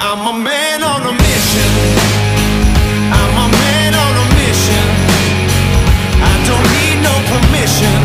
I'm a man on a mission.